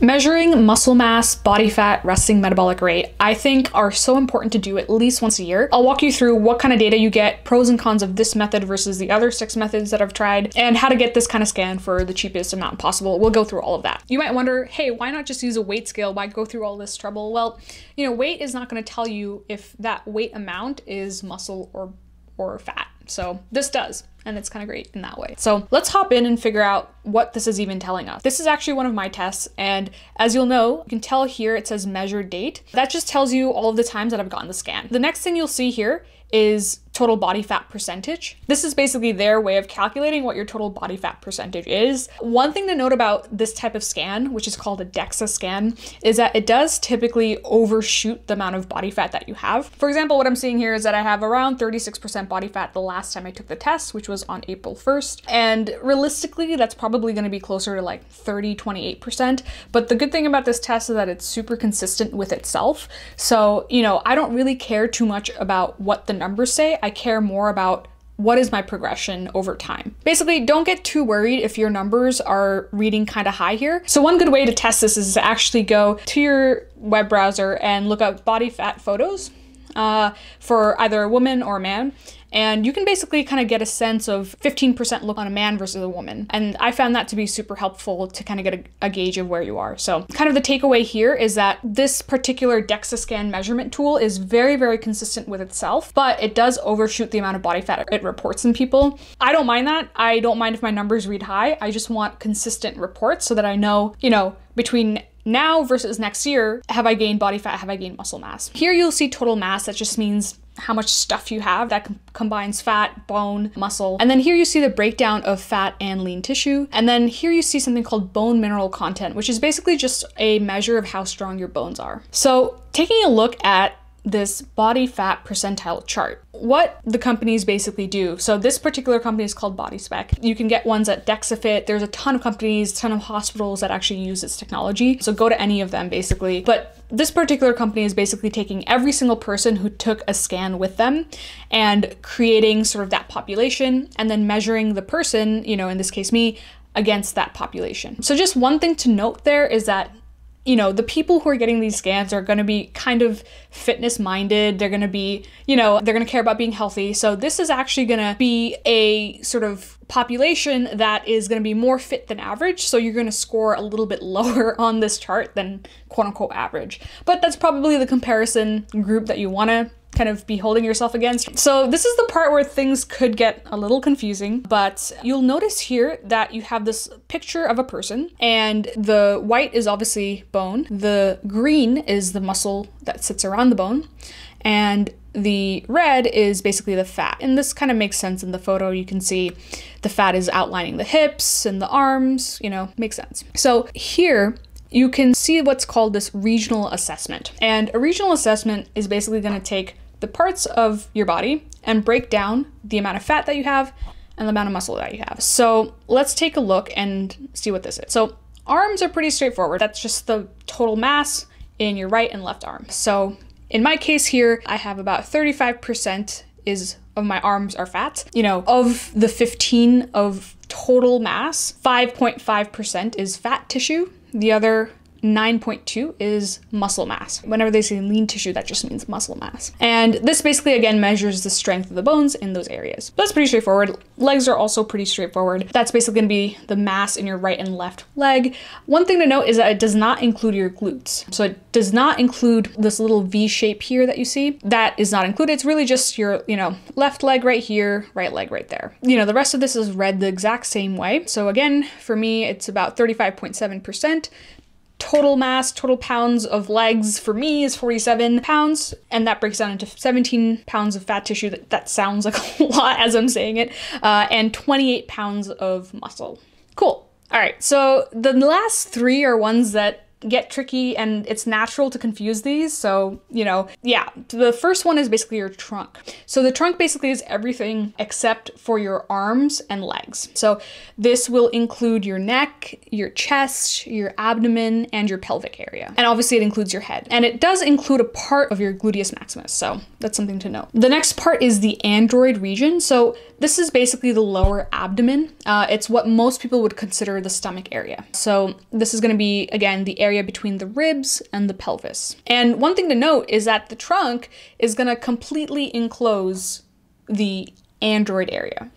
Measuring muscle mass, body fat, resting metabolic rate, I think are so important to do at least once a year. I'll walk you through what kind of data you get, pros and cons of this method versus the other six methods that I've tried, and how to get this kind of scan for the cheapest amount possible. We'll go through all of that. You might wonder, hey, why not just use a weight scale? Why go through all this trouble? Well, you know, weight is not going to tell you if that weight amount is muscle or or fat. So this does and it's kind of great in that way. So let's hop in and figure out what this is even telling us. This is actually one of my tests, and as you'll know, you can tell here it says measured date. That just tells you all of the times that I've gotten the scan. The next thing you'll see here is total body fat percentage. This is basically their way of calculating what your total body fat percentage is. One thing to note about this type of scan, which is called a DEXA scan, is that it does typically overshoot the amount of body fat that you have. For example, what I'm seeing here is that I have around 36% body fat the last time I took the test, which was on April 1st. And realistically, that's probably going to be closer to like 30, 28%. But the good thing about this test is that it's super consistent with itself. So, you know, I don't really care too much about what the numbers say. Care more about what is my progression over time. Basically, don't get too worried if your numbers are reading kind of high here. So one good way to test this is to actually go to your web browser and look up body fat photos uh, for either a woman or a man. And you can basically kind of get a sense of 15% look on a man versus a woman. And I found that to be super helpful to kind of get a, a, gauge of where you are. So, kind of the takeaway here is that this particular DEXA scan measurement tool is very, very consistent with itself, but it does overshoot the amount of body fat it reports in people. I don't mind that. I don't mind if my numbers read high. I just want consistent reports so that I know, you know, between now versus next year, have I gained body fat? Have I gained muscle mass? Here you'll see total mass. That just means how much stuff you have that com combines fat, bone, muscle. And then here you see the breakdown of fat and lean tissue. And then here you see something called bone mineral content, which is basically just a measure of how strong your bones are. So taking a look at this body fat percentile chart. What the companies basically do. So this particular company is called BodySpec. You can get ones at DexaFit. There's a ton of companies, ton of hospitals that actually use this technology. So go to any of them basically. But this particular company is basically taking every single person who took a scan with them and creating sort of that population and then measuring the person, you know, in this case me, against that population. So just one thing to note there is that you know, the people who are getting these scans are going to be kind of fitness minded. They're going to be, you know, they're going to care about being healthy. So this is actually going to be a sort of population that is going to be more fit than average. So you're going to score a little bit lower on this chart than quote unquote average. But that's probably the comparison group that you want to kind of be holding yourself against. So this is the part where things could get a little confusing, but you'll notice here that you have this picture of a person and the white is obviously bone, the green is the muscle that sits around the bone, and the red is basically the fat. And this kind of makes sense in the photo. You can see the fat is outlining the hips and the arms, you know, makes sense. So here you can see what's called this regional assessment. And a regional assessment is basically going to take the parts of your body and break down the amount of fat that you have and the amount of muscle that you have. So let's take a look and see what this is. So arms are pretty straightforward. That's just the total mass in your right and left arm. So in my case here, I have about 35% is of my arms are fat. You know, of the 15 of total mass, 5.5% is fat tissue. The other 9.2 is muscle mass. Whenever they say lean tissue, that just means muscle mass. And this basically, again, measures the strength of the bones in those areas. That's pretty straightforward. Legs are also pretty straightforward. That's basically gonna be the mass in your right and left leg. One thing to note is that it does not include your glutes. So it does not include this little V shape here that you see. That is not included. It's really just your, you know, left leg right here, right leg right there. You know, the rest of this is read the exact same way. So again, for me, it's about 35.7% total mass, total pounds of legs for me is 47 pounds, and that breaks down into 17 pounds of fat tissue. That, that sounds like a lot as I'm saying it, uh, and 28 pounds of muscle. Cool. All right, so the last three are ones that get tricky and it's natural to confuse these. So, you know, yeah, the first one is basically your trunk. So the trunk basically is everything except for your arms and legs. So this will include your neck, your chest, your abdomen, and your pelvic area. And obviously it includes your head. And it does include a part of your gluteus maximus. So that's something to note. The next part is the android region. So this is basically the lower abdomen. Uh, it's what most people would consider the stomach area. So this is going to be, again, the area area between the ribs and the pelvis. And one thing to note is that the trunk is going to completely enclose the android area.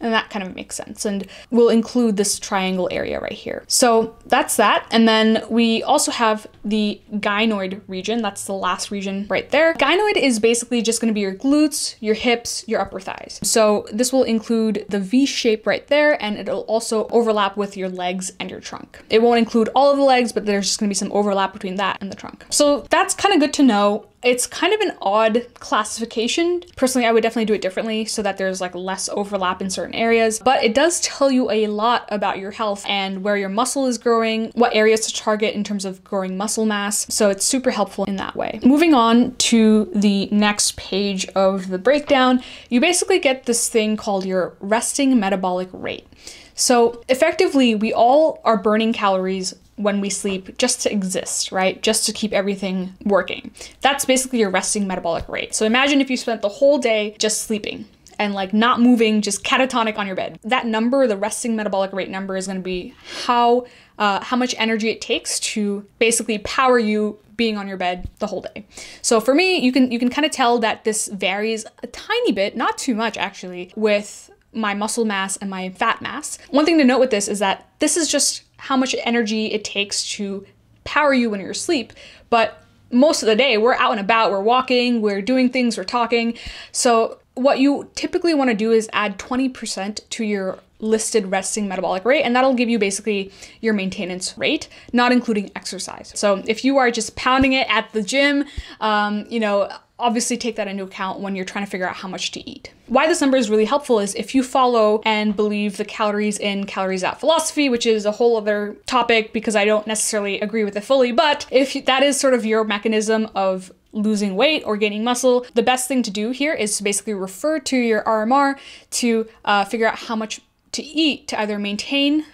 And that kind of makes sense. And we'll include this triangle area right here. So that's that. And then we also have the gynoid region. That's the last region right there. Gynoid is basically just going to be your glutes, your hips, your upper thighs. So this will include the V shape right there, and it'll also overlap with your legs and your trunk. It won't include all of the legs, but there's just going to be some overlap between that and the trunk. So that's kind of good to know. It's kind of an odd classification. Personally, I would definitely do it differently so that there's like less overlap in certain areas, but it does tell you a lot about your health and where your muscle is growing, what areas to target in terms of growing muscle mass. So it's super helpful in that way. Moving on to the next page of the breakdown, you basically get this thing called your resting metabolic rate. So effectively, we all are burning calories when we sleep just to exist, right? Just to keep everything working. That's basically your resting metabolic rate. So imagine if you spent the whole day just sleeping and like not moving, just catatonic on your bed. That number, the resting metabolic rate number, is going to be how uh, how much energy it takes to basically power you being on your bed the whole day. So for me, you can you can kind of tell that this varies a tiny bit, not too much actually, with my muscle mass and my fat mass. One thing to note with this is that this is just how much energy it takes to power you when you're asleep, but most of the day we're out and about, we're walking, we're doing things, we're talking. So what you typically want to do is add 20% to your listed resting metabolic rate, and that'll give you basically your maintenance rate, not including exercise. So if you are just pounding it at the gym, um, you know, obviously take that into account when you're trying to figure out how much to eat. Why this number is really helpful is if you follow and believe the calories in, calories out philosophy, which is a whole other topic because I don't necessarily agree with it fully, but if that is sort of your mechanism of losing weight or gaining muscle, the best thing to do here is to basically refer to your RMR to uh, figure out how much to eat to either maintain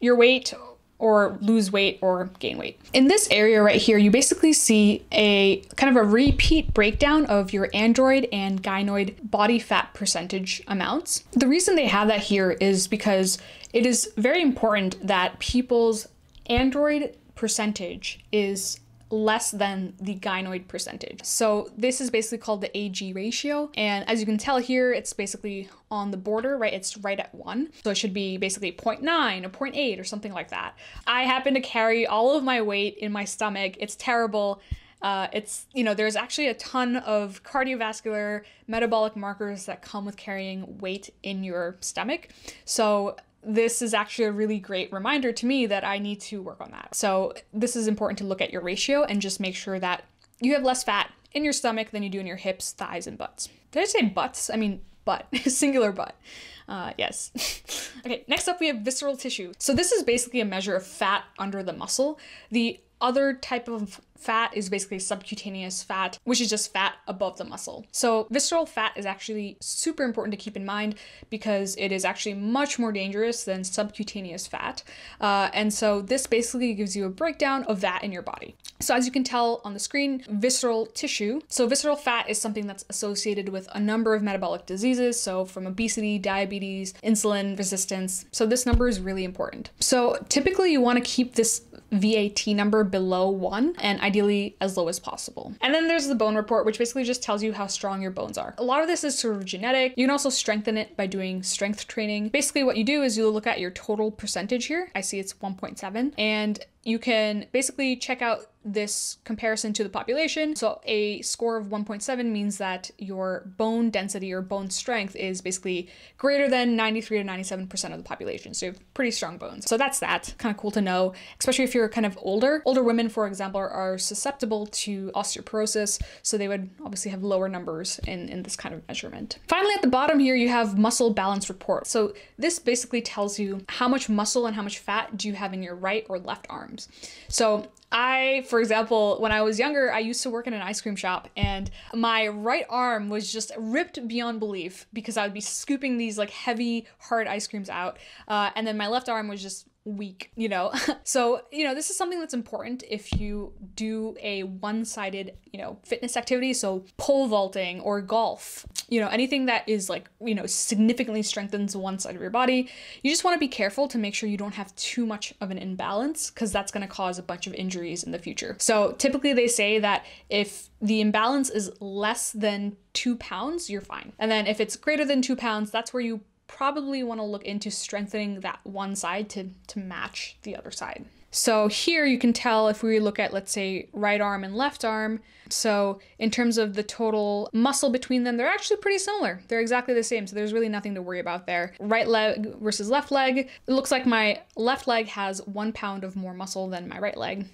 your weight or lose weight or gain weight. In this area right here, you basically see a kind of a repeat breakdown of your android and gynoid body fat percentage amounts. The reason they have that here is because it is very important that people's android percentage is less than the gynoid percentage. So this is basically called the AG ratio. And as you can tell here, it's basically on the border, right? It's right at one. So it should be basically 0.9 or 0.8 or something like that. I happen to carry all of my weight in my stomach. It's terrible. Uh, it's, you know, there's actually a ton of cardiovascular metabolic markers that come with carrying weight in your stomach. So this is actually a really great reminder to me that I need to work on that. So, this is important to look at your ratio and just make sure that you have less fat in your stomach than you do in your hips, thighs, and butts. Did I say butts? I mean, butt, singular butt. Uh, yes. okay, next up we have visceral tissue. So, this is basically a measure of fat under the muscle. The other type of fat is basically subcutaneous fat, which is just fat above the muscle. So, visceral fat is actually super important to keep in mind because it is actually much more dangerous than subcutaneous fat. Uh, and so, this basically gives you a breakdown of that in your body. So, as you can tell on the screen, visceral tissue. So, visceral fat is something that's associated with a number of metabolic diseases. So, from obesity, diabetes, insulin resistance. So, this number is really important. So, typically, you want to keep this VAT number below one and ideally as low as possible. And then there's the bone report, which basically just tells you how strong your bones are. A lot of this is sort of genetic. You can also strengthen it by doing strength training. Basically, what you do is you look at your total percentage here. I see it's 1.7 and you can basically check out this comparison to the population. So a score of 1.7 means that your bone density or bone strength is basically greater than 93 to 97% of the population. So you have pretty strong bones. So that's that. Kind of cool to know, especially if you're kind of older. Older women, for example, are susceptible to osteoporosis. So they would obviously have lower numbers in, in this kind of measurement. Finally, at the bottom here, you have muscle balance report. So this basically tells you how much muscle and how much fat do you have in your right or left So I, for example, when I was younger, I used to work in an ice cream shop and my right arm was just ripped beyond belief because I would be scooping these like heavy, hard ice creams out. Uh, and then my left arm was just weak, you know? so, you know, this is something that's important if you do a one sided, you know, fitness activity. So, pole vaulting or golf, you know, anything that is like, you know, significantly strengthens one side of your body. You just want to be careful to make sure you don't have too much of an imbalance because that's going to cause a bunch of injuries in the future. So, typically they say that if the imbalance is less than two pounds, you're fine. And then if it's greater than two pounds, that's where you probably want to look into strengthening that one side to, to match the other side. So here you can tell if we look at, let's say, right arm and left arm. So in terms of the total muscle between them, they're actually pretty similar. They're exactly the same. So there's really nothing to worry about there. Right leg versus left leg. It looks like my left leg has one pound of more muscle than my right leg.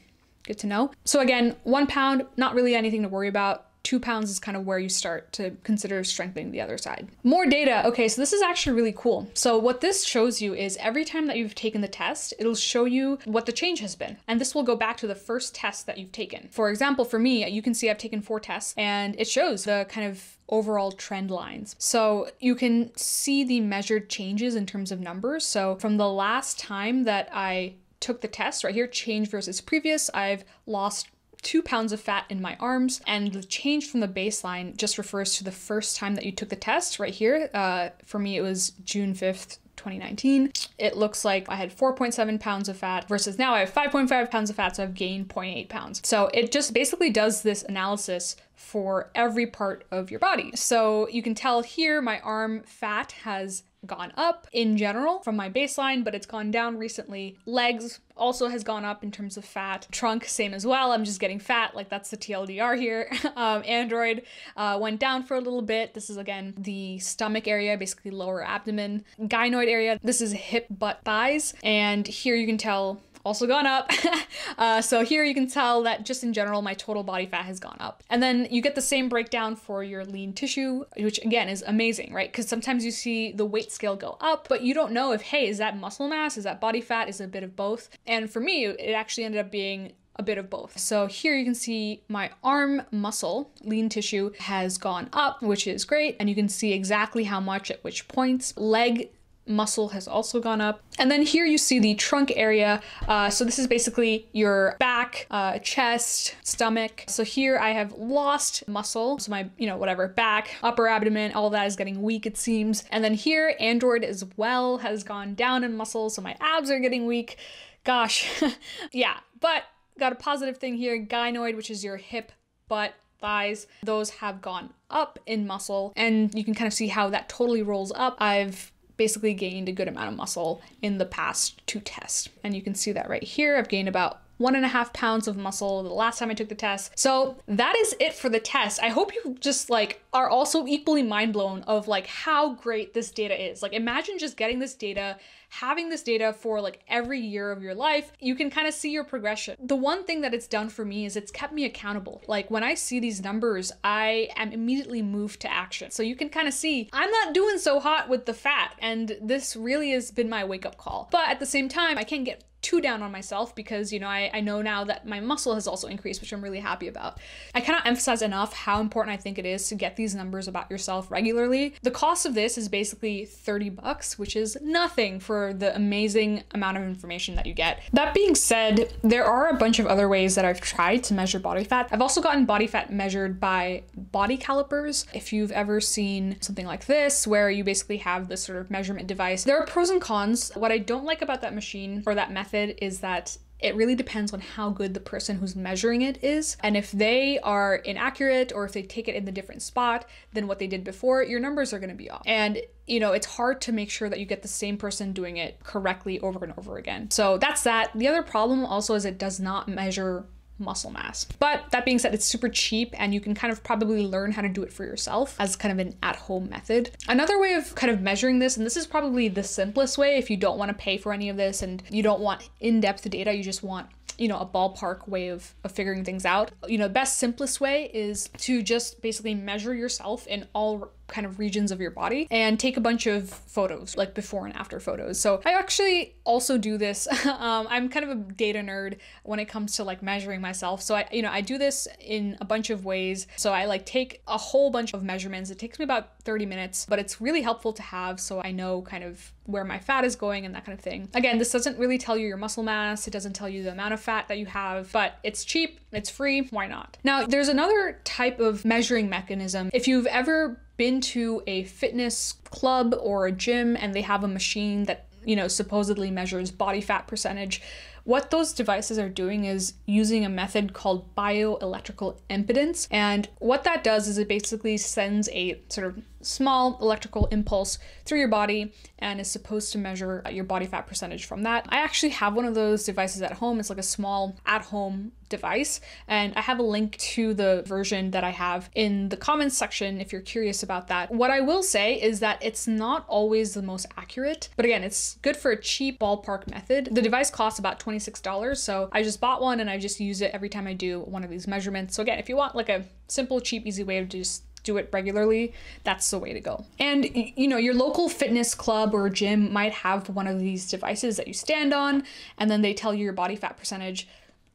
Good to know. So again, one pound, not really anything to worry about two pounds is kind of where you start to consider strengthening the other side. More data. Okay, so this is actually really cool. So what this shows you is every time that you've taken the test, it'll show you what the change has been. And this will go back to the first test that you've taken. For example, for me, you can see I've taken four tests and it shows the kind of overall trend lines. So you can see the measured changes in terms of numbers. So from the last time that I took the test right here, change versus previous, I've lost two pounds of fat in my arms. And the change from the baseline just refers to the first time that you took the test right here. Uh, for me, it was June 5th, 2019. It looks like I had 4.7 pounds of fat versus now I have 5.5 pounds of fat, so I've gained 0.8 pounds. So it just basically does this analysis for every part of your body. So you can tell here my arm fat has gone up in general from my baseline, but it's gone down recently. Legs also has gone up in terms of fat. Trunk, same as well. I'm just getting fat, like that's the TLDR here. um, Android uh, went down for a little bit. This is again the stomach area, basically lower abdomen. Gynoid area, this is hip, butt, thighs. And here you can tell also gone up. uh, so here you can tell that just in general, my total body fat has gone up. And then you get the same breakdown for your lean tissue, which again is amazing, right? Because sometimes you see the weight scale go up, but you don't know if, hey, is that muscle mass? Is that body fat? Is it a bit of both? And for me, it actually ended up being a bit of both. So here you can see my arm muscle, lean tissue, has gone up, which is great. And you can see exactly how much at which points. Leg muscle has also gone up. And then here you see the trunk area. Uh, so this is basically your back, uh, chest, stomach. So here I have lost muscle. So my, you know, whatever, back, upper abdomen, all that is getting weak, it seems. And then here, Android as well has gone down in muscle. So my abs are getting weak. Gosh, yeah. But got a positive thing here, gynoid, which is your hip, butt, thighs, those have gone up in muscle. And you can kind of see how that totally rolls up. I've basically gained a good amount of muscle in the past two tests. And you can see that right here. I've gained about one and a half pounds of muscle the last time I took the test. So that is it for the test. I hope you just like are also equally mind blown of like how great this data is. Like imagine just getting this data having this data for like every year of your life, you can kind of see your progression. The one thing that it's done for me is it's kept me accountable. Like when I see these numbers, I am immediately moved to action. So you can kind of see I'm not doing so hot with the fat, and this really has been my wake up call. But at the same time, I can't get too down on myself because you know I, I know now that my muscle has also increased which i'm really happy about. I cannot emphasize enough how important i think it is to get these numbers about yourself regularly. The cost of this is basically 30 bucks which is nothing for the amazing amount of information that you get. That being said there are a bunch of other ways that i've tried to measure body fat. I've also gotten body fat measured by body calipers. If you've ever seen something like this where you basically have this sort of measurement device there are pros and cons. What i don't like about that machine or that method method is that it really depends on how good the person who's measuring it is. And if they are inaccurate or if they take it in the different spot than what they did before, your numbers are going to be off. And, you know, it's hard to make sure that you get the same person doing it correctly over and over again. So that's that. The other problem also is it does not measure muscle mass. But that being said, it's super cheap and you can kind of probably learn how to do it for yourself as kind of an at home method. Another way of kind of measuring this, and this is probably the simplest way if you don't want to pay for any of this and you don't want in depth data, you just want you know, a ballpark way of, of figuring things out. You know, the best simplest way is to just basically measure yourself in all kind of regions of your body and take a bunch of photos, like before and after photos. So I actually also do this. um, I'm kind of a data nerd when it comes to like measuring myself. So I, you know, I do this in a bunch of ways. So I like take a whole bunch of measurements. It takes me about 30 minutes, but it's really helpful to have so I know kind of where my fat is going and that kind of thing. Again, this doesn't really tell you your muscle mass, it doesn't tell you the amount of fat that you have, but it's cheap, it's free, why not? Now, there's another type of measuring mechanism. If you've ever been to a fitness club or a gym and they have a machine that you know, supposedly measures body fat percentage. What those devices are doing is using a method called bioelectrical impedance. And what that does is it basically sends a sort of small electrical impulse through your body and is supposed to measure your body fat percentage from that. I actually have one of those devices at home. It's like a small at home device. And I have a link to the version that I have in the comments section if you're curious about that. What I will say is that it's not always the most accurate, but again, it's good for a cheap ballpark method. The device costs about $26, so I just bought one and I just use it every time I do one of these measurements. So again, if you want like a simple, cheap, easy way to just do it regularly, that's the way to go. And you know, your local fitness club or gym might have one of these devices that you stand on and then they tell you your body fat percentage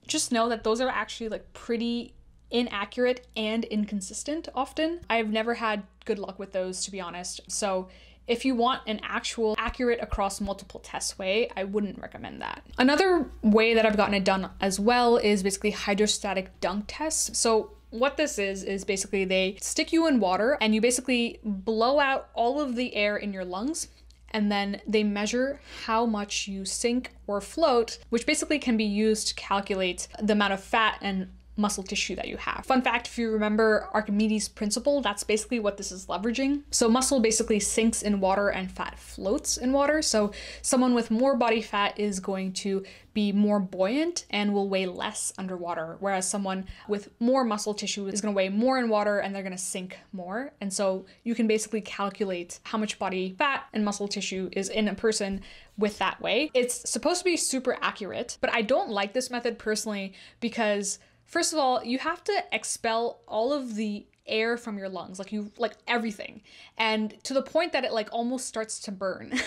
just know that those are actually like pretty inaccurate and inconsistent often. I've never had good luck with those to be honest. So if you want an actual accurate across multiple tests way, I wouldn't recommend that. Another way that I've gotten it done as well is basically hydrostatic dunk tests. So what this is, is basically they stick you in water and you basically blow out all of the air in your lungs and then they measure how much you sink or float, which basically can be used to calculate the amount of fat and muscle tissue that you have. Fun fact if you remember Archimedes' principle, that's basically what this is leveraging. So, muscle basically sinks in water and fat floats in water. So, someone with more body fat is going to be more buoyant and will weigh less underwater, whereas someone with more muscle tissue is going to weigh more in water and they're going to sink more. And so, you can basically calculate how much body fat and muscle tissue is in a person with that way. It's supposed to be super accurate, but I don't like this method personally because First of all, you have to expel all of the air from your lungs like you like everything. And to the point that it like almost starts to burn.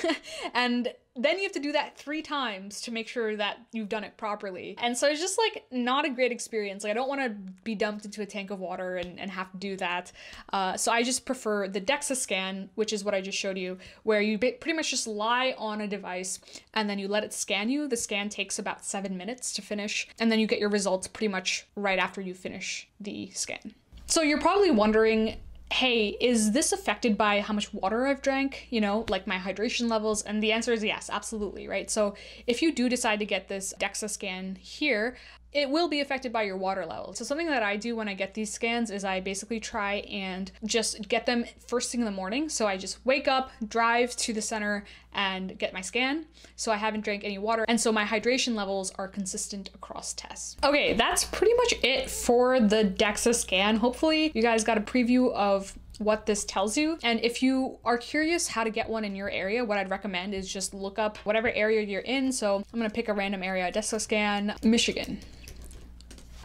And then you have to do that three times to make sure that you've done it properly. And so it's just like not a great experience. Like i don't want to be dumped into a tank of water and, and have to do that. Uh, so i just prefer the dexa scan which is what i just showed you where you pretty much just lie on a device and then you let it scan you. The scan takes about seven minutes to finish and then you get your results pretty much right after you finish the scan so you're probably wondering, hey, is this affected by how much water I've drank? You know, like my hydration levels? And the answer is yes, absolutely, right? So if you do decide to get this DEXA scan here, it will be affected by your water level. So something that I do when I get these scans is I basically try and just get them first thing in the morning. So I just wake up, drive to the center and get my scan. So I haven't drank any water. And so my hydration levels are consistent across tests. Okay, that's pretty much it for the DEXA scan. Hopefully you guys got a preview of what this tells you. And if you are curious how to get one in your area, what I'd recommend is just look up whatever area you're in. So I'm gonna pick a random area, DEXA scan, Michigan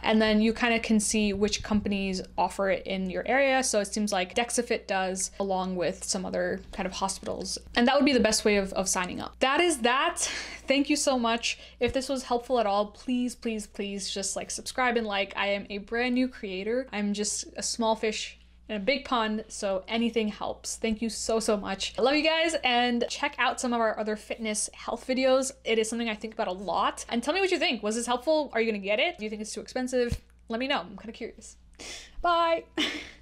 and then you kind of can see which companies offer it in your area. So it seems like DexaFit does, along with some other kind of hospitals. And that would be the best way of, of signing up. That is that. Thank you so much. If this was helpful at all, please, please, please just like subscribe and like. I am a brand new creator. I'm just a small fish a big pond, so anything helps. Thank you so, so much. I love you guys and check out some of our other fitness health videos. It is something I think about a lot. And tell me what you think. Was this helpful? Are you gonna get it? Do you think it's too expensive? Let me know. I'm kind of curious. Bye.